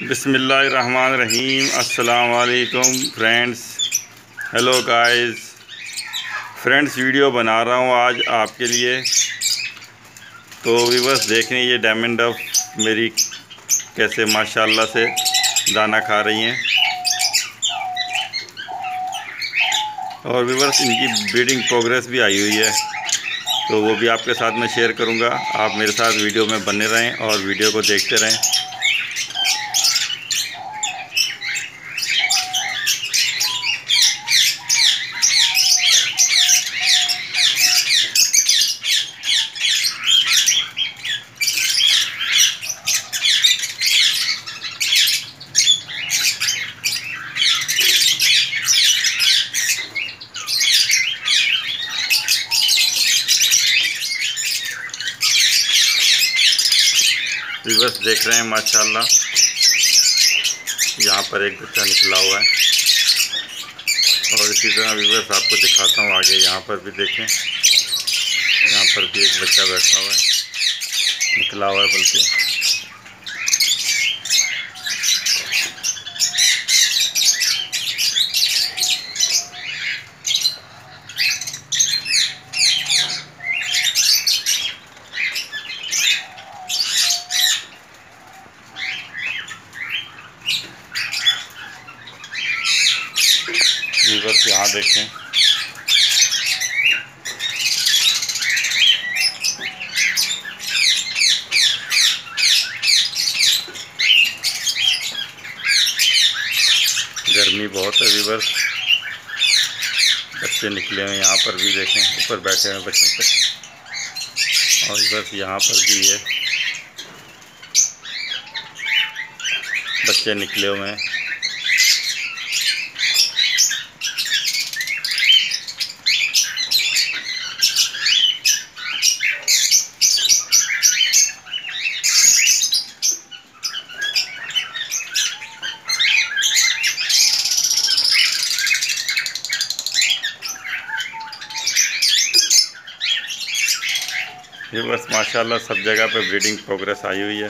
बिसमीम अस्सलाम friends. Hello guys. Friends, video बना रहा हूँ आज आपके लिए। तो वीवर्स देखें ये डायमंड ऑफ़ मेरी कैसे माशाल्लाह से दाना खा रही हैं। और वीवर्स इनकी ब्रीडिंग प्रोग्रेस भी आई हुई है। तो वो भी आपके साथ मैं शेयर करूँगा। आप मेरे साथ वीडियो में बने रहें और वीडियो को देखते रहें। व्यूवर्स देख रहे हैं, माशाल्लाह। यहाँ पर एक बच्चा निकला हुआ है। और इसी तरह व्यूवर्स आपको दिखाता हूँ आगे, यहाँ पर भी देखें। यहाँ पर भी एक बच्चा बैठा हुआ है। निकला हुआ है बल्कि। व्यूवर्स यहाँ देखें। गर्मी बहुत है व्यूवर्स। बच्चे निकले हुए यहाँ पर भी देखें, ऊपर बैठे हुए बच्चों। पर और बस यहाँ पर भी है। बच्चे निकले हुए हैं। ये बस माशाल्लाह सब जगह पे ब्रीडिंग प्रोग्रेस आई हुई है।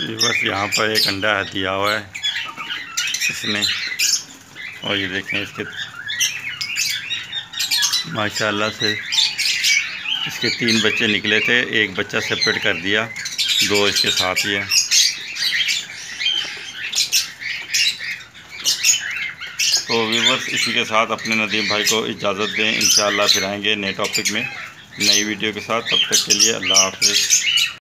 ये बस यहाँ पर एक अंडा दिया हुआ है इसने। और ये देखें इसके माशाल्लाह से इसके तीन बच्चे निकले थे, एक बच्चा सेपरेट कर दिया, दो इसके साथ ही है। तो व्यूवर्स इसी के साथ अपने नदीम भाई को इजाज़त दें इन फिर आएँगे नए टॉपिक में नई वीडियो के साथ। तब तक के लिए अल्लाह हाफिज़।